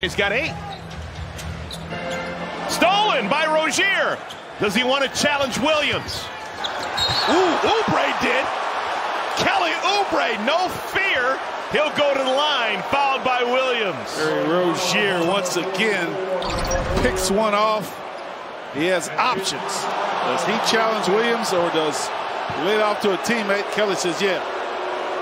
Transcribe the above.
He's got eight. Stolen by Rozier. Does he want to challenge Williams? Ooh, Oubre did. Kelly Oubre, no fear. He'll go to the line, fouled by Williams. Terry Rozier once again picks one off. He has options. Does he challenge Williams or does lay it off to a teammate? Kelly says, yeah,